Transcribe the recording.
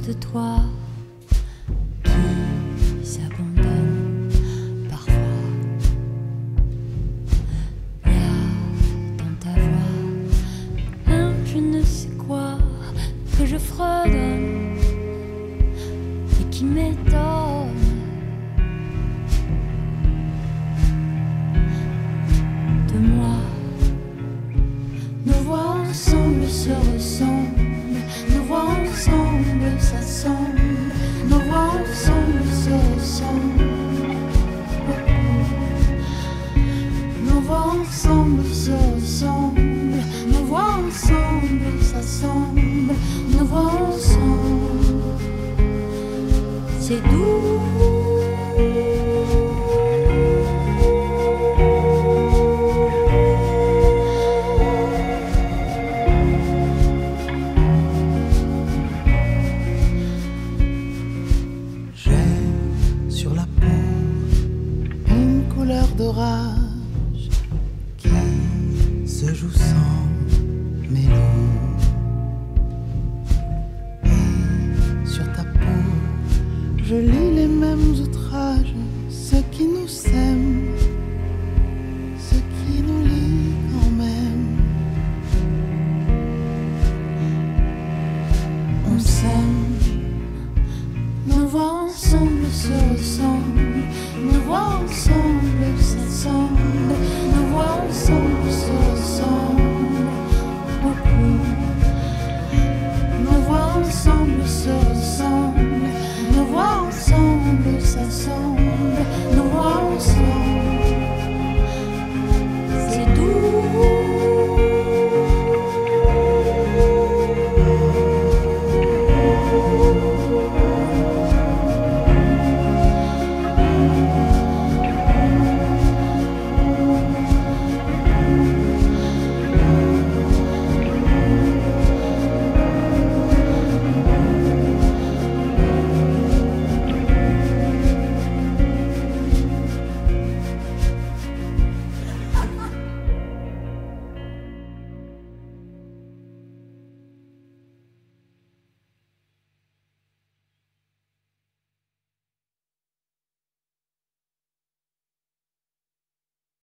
de toi qui s'abandonne parfois. Y a dans ta voix un je ne sais quoi que je fredonne et qui m'étonne. De moi, nos voix ensemble se ressemblent, ensemble se ressemblent, nos voix ensemble s'assemblent, nos voix ensemble. C'est doux. J'ai sur la peau une couleur d'orage joue sans mélo. Et sur ta peau, je lis les mêmes outrages, ce qui nous sème, ce qui nous lie quand même. On s'aime. Nos voix ensemble se ressemblent, nos voix ensemble s'assemblent, ensemble se ressemblent, nos voix ensemble s'assemblent,